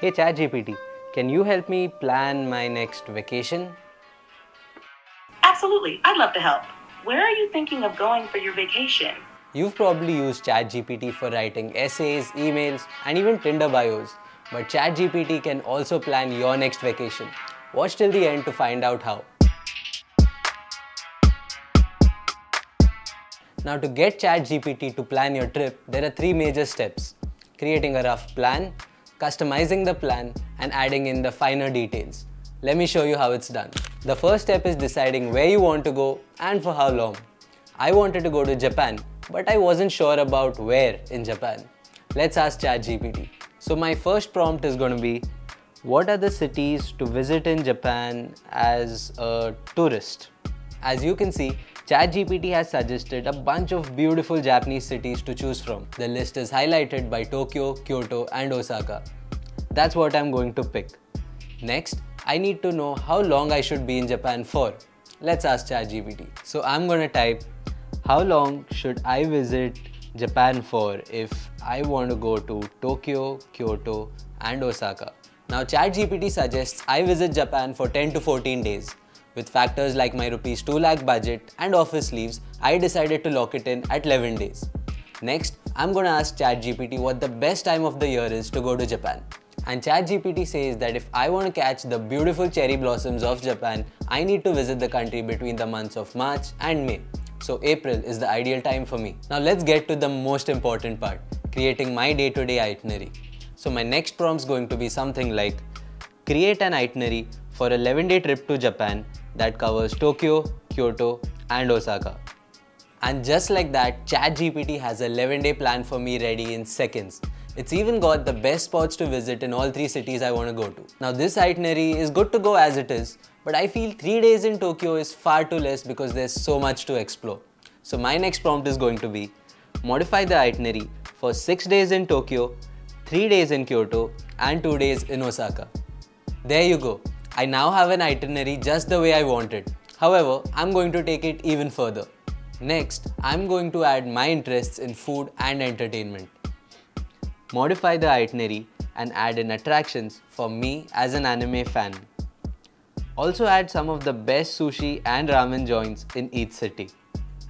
Hey ChatGPT, can you help me plan my next vacation? Absolutely, I'd love to help. Where are you thinking of going for your vacation? You've probably used ChatGPT for writing essays, emails, and even Tinder bios. But ChatGPT can also plan your next vacation. Watch till the end to find out how. Now to get ChatGPT to plan your trip, there are three major steps. Creating a rough plan, customizing the plan, and adding in the finer details. Let me show you how it's done. The first step is deciding where you want to go and for how long. I wanted to go to Japan, but I wasn't sure about where in Japan. Let's ask ChatGPT. So my first prompt is going to be, what are the cities to visit in Japan as a tourist? As you can see, ChatGPT has suggested a bunch of beautiful Japanese cities to choose from. The list is highlighted by Tokyo, Kyoto and Osaka. That's what I'm going to pick. Next, I need to know how long I should be in Japan for. Let's ask ChatGPT. So I'm going to type, how long should I visit Japan for if I want to go to Tokyo, Kyoto and Osaka? Now ChatGPT suggests I visit Japan for 10 to 14 days. With factors like my rupees 2 lakh budget and office leaves, I decided to lock it in at 11 days. Next, I'm gonna ask ChatGPT what the best time of the year is to go to Japan. And ChatGPT says that if I want to catch the beautiful cherry blossoms of Japan, I need to visit the country between the months of March and May. So April is the ideal time for me. Now let's get to the most important part, creating my day-to-day -day itinerary. So my next prompt is going to be something like, create an itinerary for a 11-day trip to Japan that covers Tokyo, Kyoto and Osaka. And just like that, ChatGPT has a 11-day plan for me ready in seconds. It's even got the best spots to visit in all three cities I want to go to. Now this itinerary is good to go as it is, but I feel 3 days in Tokyo is far too less because there's so much to explore. So my next prompt is going to be, modify the itinerary for 6 days in Tokyo, 3 days in Kyoto and 2 days in Osaka. There you go. I now have an itinerary just the way I wanted. However, I'm going to take it even further. Next, I'm going to add my interests in food and entertainment. Modify the itinerary and add in attractions for me as an anime fan. Also add some of the best sushi and ramen joints in each city.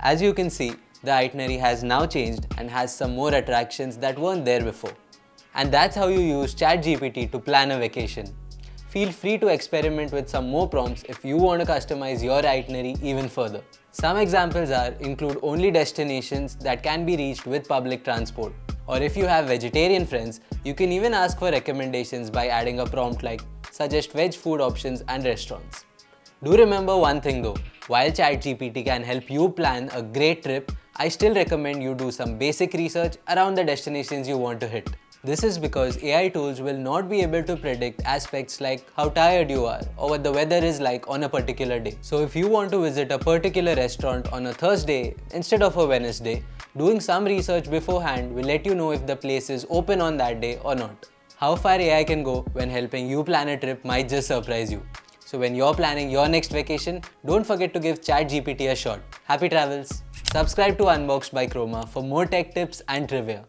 As you can see, the itinerary has now changed and has some more attractions that weren't there before. And that's how you use ChatGPT to plan a vacation. Feel free to experiment with some more prompts if you want to customize your itinerary even further. Some examples are include only destinations that can be reached with public transport. Or if you have vegetarian friends, you can even ask for recommendations by adding a prompt like suggest veg food options and restaurants. Do remember one thing though, while ChatGPT can help you plan a great trip, I still recommend you do some basic research around the destinations you want to hit. This is because AI tools will not be able to predict aspects like how tired you are or what the weather is like on a particular day. So if you want to visit a particular restaurant on a Thursday instead of a Wednesday, doing some research beforehand will let you know if the place is open on that day or not. How far AI can go when helping you plan a trip might just surprise you. So when you're planning your next vacation, don't forget to give ChatGPT a shot. Happy travels! Subscribe to Unboxed by Croma for more tech tips and trivia.